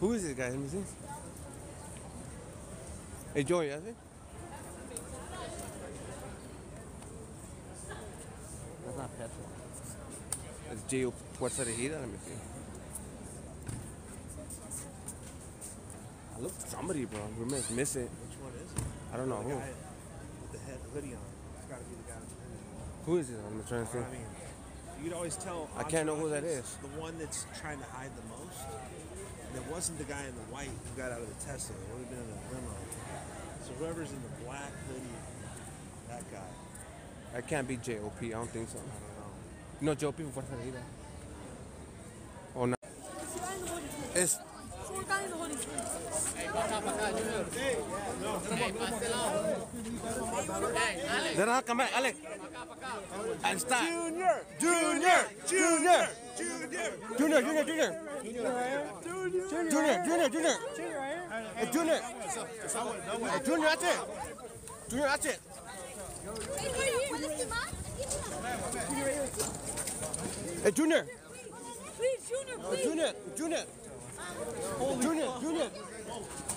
Who is this guy? Let me see. Hey, Joey, ¿ya ves? That's not petrol. It's J.O. Fuerza Regida. Let me see. I look somebody, bro. We're miss, miss it. Which one is it? I don't know The who. guy with the head hoodie on. It's got to be the guy with the hoodie. Who is it? I'm trying to I see. Mean, you'd always tell. I can't know who that is. The one that's trying to hide the most. And it wasn't the guy in the white who got out of the Tesla. It would have been in the limo. So whoever's in the black hoodie, that guy. I can't be J.O.P. I don't think so. I don't know. No, J.O.P. fue Fuerza Regida. Oh, no. Es. Soy guy in the hoodie. Then I'll come back, Alex. And stop. Junior! Junior! Junior! Junior! Junior, junior, junior. Junior, junior, junior. Hey, junior. Hey, junior, that's it. Junior, that's it. ¿Puedes filmar? Hey, junior. Please, Junior, Hey, please. junior, junior. Junior, junior.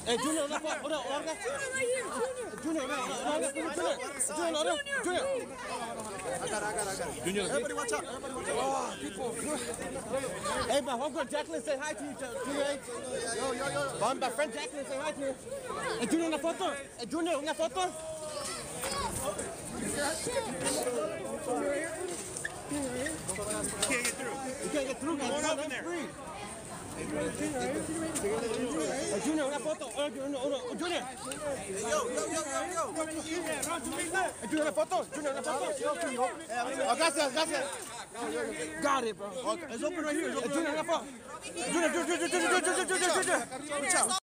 Hey, junior, una foto, una, una, una. Junior right here, Junior. Junior, una, una, una, junior. Junior, una, junior. Junior. Everybody watch out. Everybody watch out. Oh, people. Hey, my homegirl Jacqueline, say hi to you, Junior. Eh? Yo, yo, yo. My, my friend Jacqueline, say hi to you. Hey, Junior, una foto. Hey, Junior, una foto. Can't get through. You can't get through, man. Come on No, up in there. free. Junior, una foto. Oh, Junior. Yo, yo, yo, yo, yo. Junior, una foto. Junior, una foto. Oh, gracias, gracias. Got it, bro. It's open right here. Junior, una foto. Junior, Junior, Junior, Junior, Junior, Junior, Junior.